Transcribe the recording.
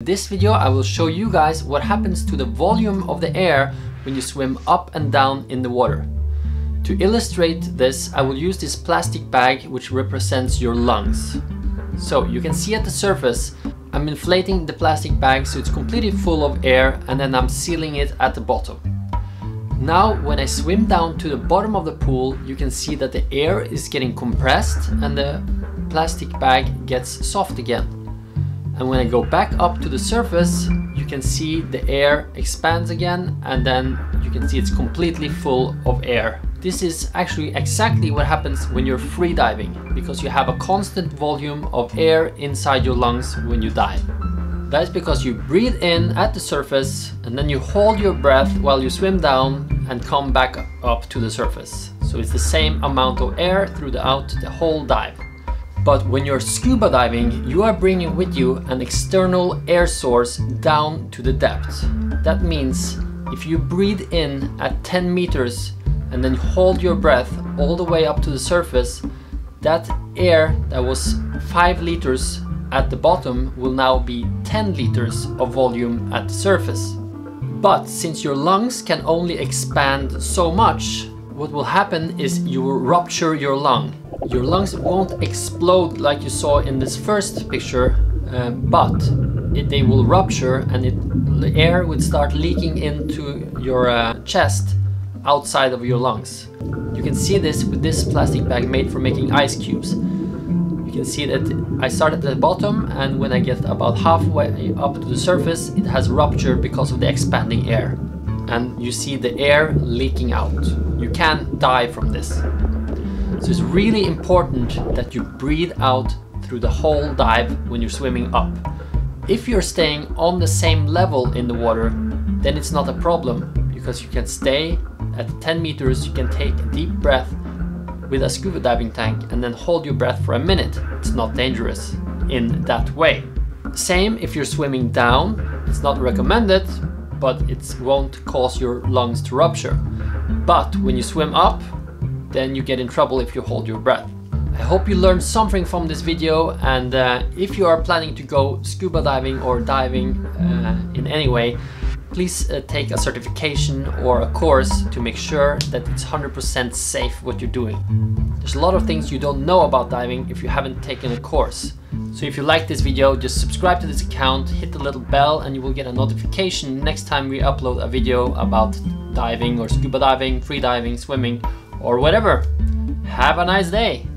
In this video I will show you guys what happens to the volume of the air when you swim up and down in the water. To illustrate this I will use this plastic bag which represents your lungs. So you can see at the surface I'm inflating the plastic bag so it's completely full of air and then I'm sealing it at the bottom. Now when I swim down to the bottom of the pool you can see that the air is getting compressed and the plastic bag gets soft again. And when I go back up to the surface you can see the air expands again and then you can see it's completely full of air. This is actually exactly what happens when you're free diving because you have a constant volume of air inside your lungs when you dive. That is because you breathe in at the surface and then you hold your breath while you swim down and come back up to the surface. So it's the same amount of air throughout the whole dive. But when you're scuba diving, you are bringing with you an external air source down to the depth. That means if you breathe in at 10 meters and then hold your breath all the way up to the surface, that air that was 5 liters at the bottom will now be 10 liters of volume at the surface. But since your lungs can only expand so much, what will happen is you will rupture your lung. Your lungs won't explode like you saw in this first picture, uh, but it, they will rupture and it, the air would start leaking into your uh, chest outside of your lungs. You can see this with this plastic bag made for making ice cubes. You can see that I start at the bottom and when I get about halfway up to the surface it has ruptured because of the expanding air. And you see the air leaking out. You can die from this. So it's really important that you breathe out through the whole dive when you're swimming up. If you're staying on the same level in the water, then it's not a problem because you can stay at 10 meters, you can take a deep breath with a scuba diving tank and then hold your breath for a minute. It's not dangerous in that way. Same if you're swimming down, it's not recommended, but it won't cause your lungs to rupture. But when you swim up, then you get in trouble if you hold your breath. I hope you learned something from this video and uh, if you are planning to go scuba diving or diving uh, in any way, please uh, take a certification or a course to make sure that it's 100% safe what you're doing. There's a lot of things you don't know about diving if you haven't taken a course. So if you like this video, just subscribe to this account, hit the little bell and you will get a notification next time we upload a video about diving or scuba diving, free diving, swimming or whatever. Have a nice day!